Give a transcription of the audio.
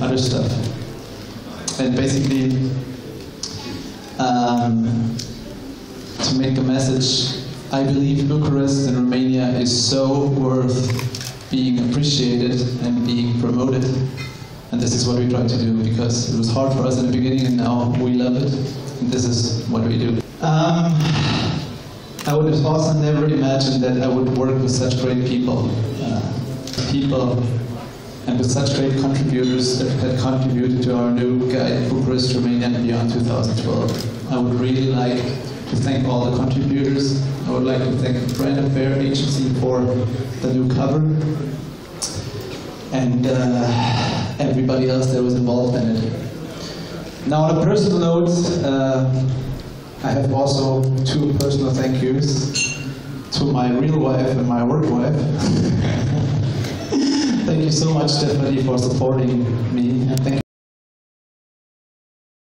other stuff. And basically, um, to make a message, I believe Bucharest in Romania is so worth being appreciated and being promoted. And this is what we try to do because it was hard for us in the beginning and now we love it. And this is what we do. Um, I would have also never imagined that I would work with such great people. Uh, people and with such great contributors that had contributed to our new guide, Bucharest, Romania and Beyond 2012. I would really like to thank all the contributors. I would like to thank the Brand Affair Agency for the new cover and uh, everybody else that was involved in it. Now, on a personal note, uh, I have also two personal thank yous to my real wife and my work wife. so much, Stephanie, for supporting me. And thank